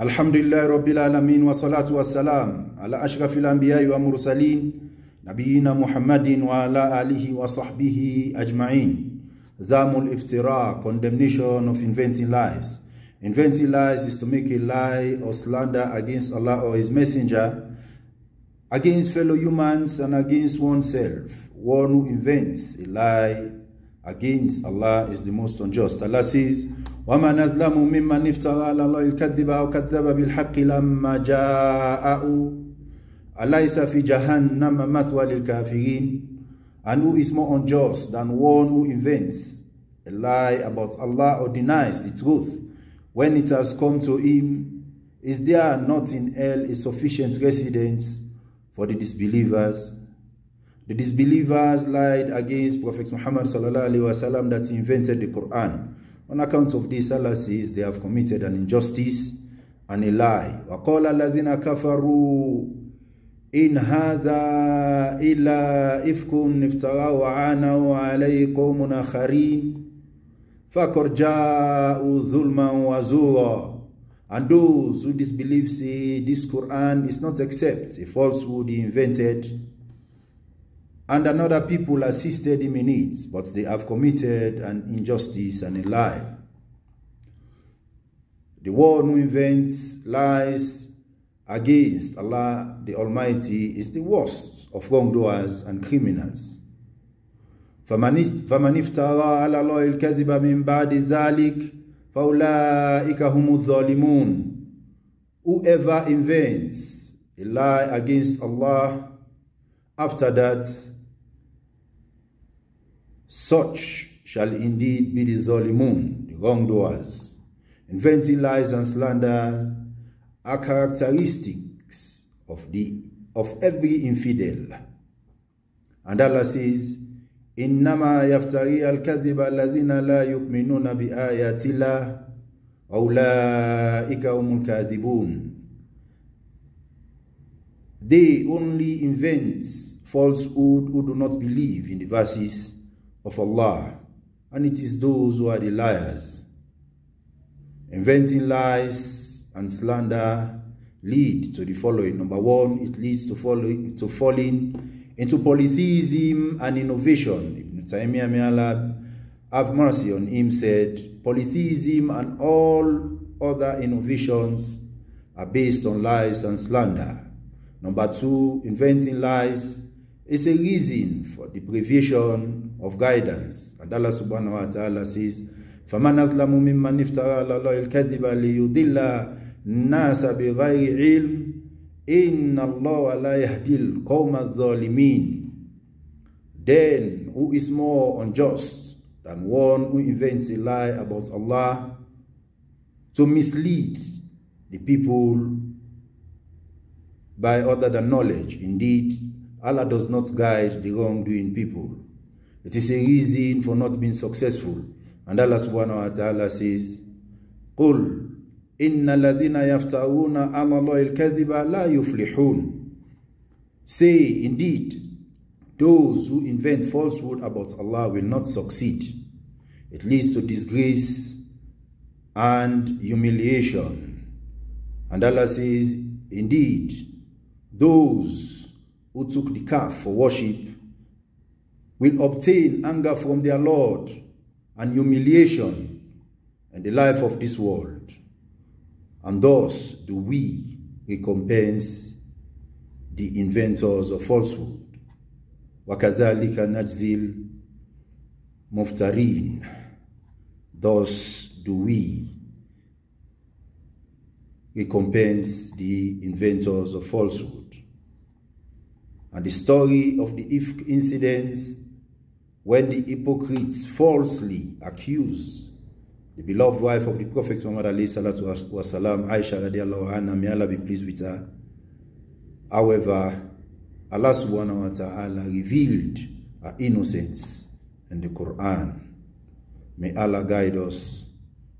الحمد لله رب العالمين والصلاة والسلام على أشرف الأنبياء والمرسلين نبينا محمد وعلى آله وصحبه أجمعين ذم الافتراء condemnation of inventing lies inventing lies is to make a lie or slander against Allah or his messenger against fellow humans and against oneself one who invents a lie against Allah is the most unjust Allah says ومن أظلم ممن افترى على الله الكذب أو كذب بالحق لما جاءه أليس في جهنم مثوى للكافرين and who is more unjust than one who invents a lie about Allah or denies the truth when it has come to him is there not in hell a sufficient residence for the disbelievers the disbelievers lied against Prophet Muhammad sallallahu alaihi wasallam that he invented the Quran on account of this, Allah says they have committed an injustice and a lie. وَقَالَ الَّذِينَ كَفَرُوا إِنْ هَذَا إِلَّا إِفْكٌ افتراه عَانَهُ عَلَيْهِ قَوْمٌ آخَرِينَ فَقَدْ جَاءُوا ظُلْمًا وَزُورًا And those who disbelieve say this Quran is not except a falsehood he invented and another people assisted him in it, but they have committed an injustice and a lie. The one who invents lies against Allah the Almighty is the worst of wrongdoers and criminals. فمن افترى على الله الكذب من بعد ذلك فأولئك هم الظالمون Whoever invents a lie against Allah after that such shall indeed be the Zolimun, the wrongdoers. Inventing lies and slander are characteristics of the of every infidel. And Allah says, إنما يفتري الكذب الذين لا يؤمنون بآيات الله أولئك هم الكاذبون They only invent falsehood who do not believe in the verses of Allah, and it is those who are the liars. Inventing lies and slander lead to the following. Number one, it leads to following to falling into polytheism and innovation. Ibn Taymiyyah may have mercy on him said, polytheism and all other innovations are based on lies and slander. Number two, inventing lies is a reason for deprivation of guidance. And Allah subhanahu wa ta'ala says, فَمَنْ أَظْلَمُ مِمَّنْ افْتَرَى عَلَى اللَّهِ الْكَذِبَ لِيُضِلَّ النَّاسَ بِغَيْرِ عِلْمٍ إِنَّ اللَّهَ لَا يَهْدِي الْقَوْمَ الظَّالِمِينَ Then who is more unjust than one who invents a lie about Allah to mislead the people by other than knowledge? Indeed, Allah does not guide the wrongdoing people. It is a reason for not being successful. And Allah subhanahu wa ta'ala says, قُلْ إِنَّ الَّذِينَ يَفْتَرُونَ عَلَى اللَّهِ الْكَذِبَ لَا يُفْلِحُونَ Say, indeed, those who invent falsehood about Allah will not succeed. It leads to disgrace and humiliation. And Allah says, indeed, those who took the calf for worship will obtain anger from their Lord and humiliation in the life of this world. And thus do we recompense the inventors of falsehood. وَكَذَلِكَ نَجْزِي الْمُفْتَرِينَ Thus do we recompense the inventors of falsehood. And the story of the Ifk incidents when the hypocrites falsely accuse the beloved wife of the Prophet Muhammad wasalam, Aisha radiallahu anha, may Allah be pleased with her. However, Allah subhanahu wa ta'ala revealed her innocence in the Quran. May Allah guide us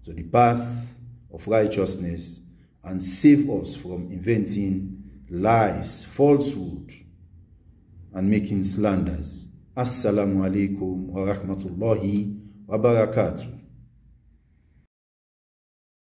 to the path of righteousness and save us from inventing lies, falsehood, and making slanders. Assalamu alaikum wa rahmatullahi wa barakatuh.